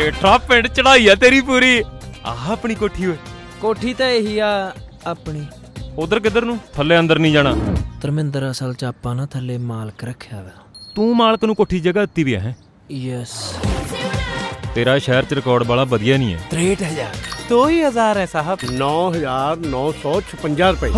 ਜੇਠਾ ਪਿੰਡ ਚੜਾਈ ਆ ਤੇਰੀ ਪੂਰੀ। ਆਹ ਆਪਣੀ ਕੋਠੀ ਓਏ। ਕੋਠੀ ਤਾਂ ਇਹੀ ਆ ਆਪਣੀ। ਉਧਰ ਕਿੱਧਰ ਨੂੰ? ਥੱਲੇ ਅੰਦਰ ਨਹੀਂ ਜਾਣਾ। ਧਰਮਿੰਦਰ ਅਸਲ ਚ ਆਪਾਂ ਨਾ ਥੱਲੇ ਮਾਲਕ ਰੱਖਿਆ ਵਾ। ਤੂੰ ਮਾਲਕ ਨੂੰ ਕੋਠੀ ਜਗ੍ਹਾ ਦਿੱਤੀ ਵੀ ਹੈ? ਯੈਸ ਤੇਰਾ ਸ਼ਹਿਰ ਚ ਰਿਕਾਰਡ ਵਾਲਾ ਵਧੀਆ ਨਹੀਂ ਹੈ। 63000 2000 ਹੈ ਸਾਹਿਬ। 9956 ਰੁਪਏ।